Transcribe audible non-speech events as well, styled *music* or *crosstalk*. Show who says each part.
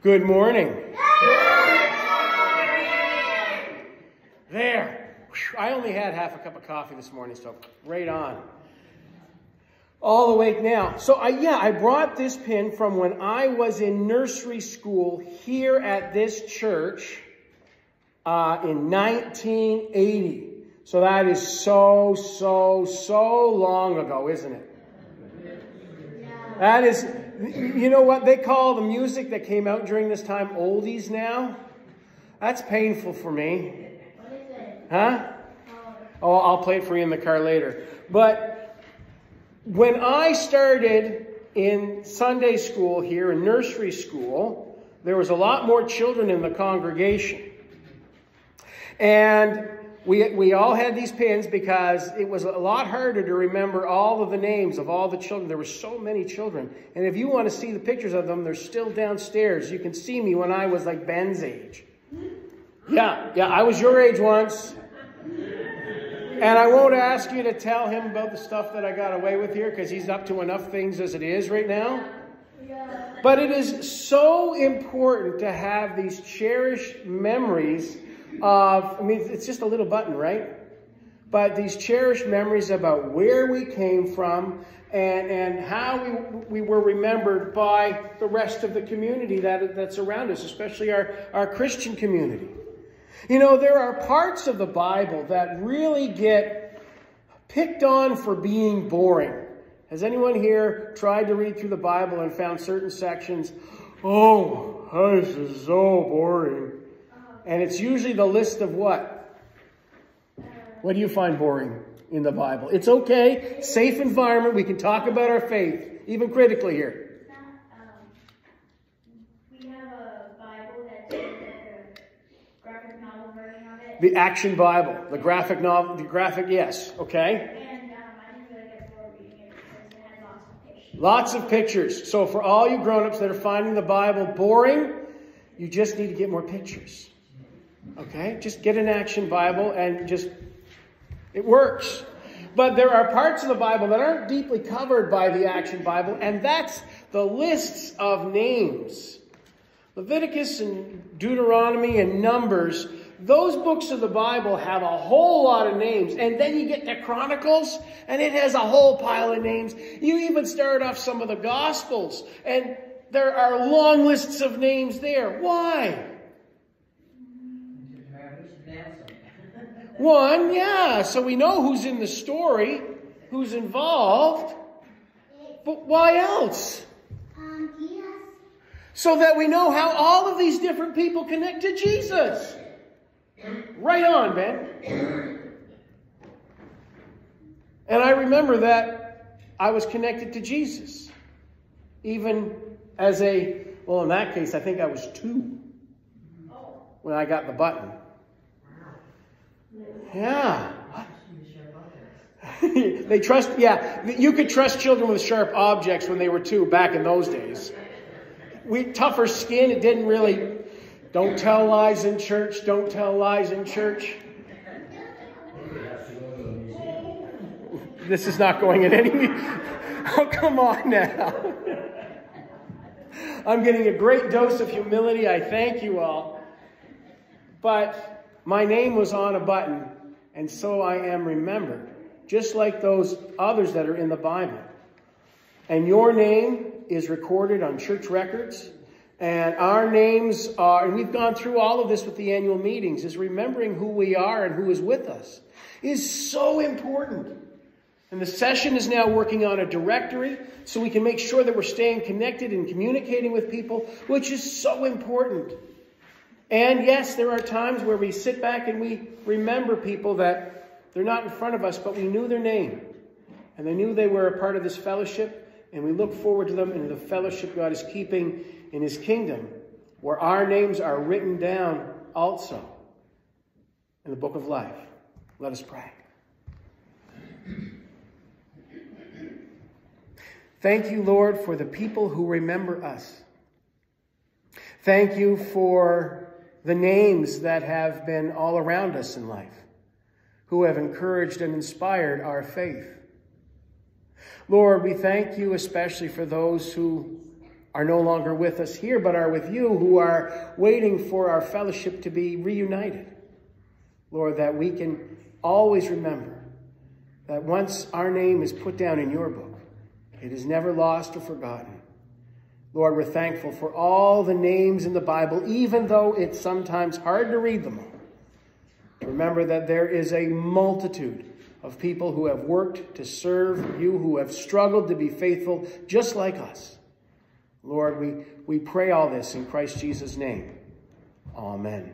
Speaker 1: Good morning. There. I only had half a cup of coffee this morning, so right on. All awake now. So I, yeah, I brought this pin from when I was in nursery school here at this church uh, in 1980. So that is so, so, so long ago, isn't it? That is, you know what they call the music that came out during this time oldies now? That's painful for me. Huh? Oh, I'll play it for you in the car later. But when I started in Sunday school here, in nursery school, there was a lot more children in the congregation. And we, we all had these pins because it was a lot harder to remember all of the names of all the children. There were so many children. And if you want to see the pictures of them, they're still downstairs. You can see me when I was like Ben's age. Yeah, yeah, I was your age once. And I won't ask you to tell him about the stuff that I got away with here because he's up to enough things as it is right now. But it is so important to have these cherished memories I mean, it's just a little button, right? But these cherished memories about where we came from and, and how we, we were remembered by the rest of the community that, that's around us, especially our, our Christian community. You know, there are parts of the Bible that really get picked on for being boring. Has anyone here tried to read through the Bible and found certain sections? Oh, this is so boring. And it's usually the list of what? What do you find boring in the Bible? It's okay. Safe environment. We can talk about our faith, even critically here. The Action Bible, the graphic novel, the graphic, yes, okay.
Speaker 2: And um, I didn't really get bored reading it because it had lots of pictures.
Speaker 1: Lots of pictures. So for all you grown-ups that are finding the Bible boring, you just need to get more pictures. Okay? Just get an Action Bible and just, it works. But there are parts of the Bible that aren't deeply covered by the Action Bible, and that's the lists of names. Leviticus and Deuteronomy and Numbers those books of the Bible have a whole lot of names. And then you get to Chronicles, and it has a whole pile of names. You even start off some of the Gospels, and there are long lists of names there. Why? One, yeah, so we know who's in the story, who's involved. But why else? Um, so that we know how all of these different people connect to Jesus. Right on, Ben. And I remember that I was connected to Jesus. Even as a, well, in that case, I think I was two when I got the button. Yeah. *laughs* they trust, yeah, you could trust children with sharp objects when they were two back in those days. We tougher skin, it didn't really don't tell lies in church. Don't tell lies in church. This is not going in any. *laughs* Oh, come on now. I'm getting a great dose of humility. I thank you all. But my name was on a button, and so I am remembered, just like those others that are in the Bible. And your name is recorded on church records. And our names are, and we've gone through all of this with the annual meetings, is remembering who we are and who is with us is so important. And the session is now working on a directory so we can make sure that we're staying connected and communicating with people, which is so important. And yes, there are times where we sit back and we remember people that they're not in front of us, but we knew their name. And they knew they were a part of this fellowship, and we look forward to them and the fellowship God is keeping in his kingdom, where our names are written down also in the book of life. Let us pray. Thank you, Lord, for the people who remember us. Thank you for the names that have been all around us in life, who have encouraged and inspired our faith. Lord, we thank you especially for those who are no longer with us here, but are with you, who are waiting for our fellowship to be reunited. Lord, that we can always remember that once our name is put down in your book, it is never lost or forgotten. Lord, we're thankful for all the names in the Bible, even though it's sometimes hard to read them all. Remember that there is a multitude of people who have worked to serve you, who have struggled to be faithful, just like us. Lord, we, we pray all this in Christ Jesus' name. Amen.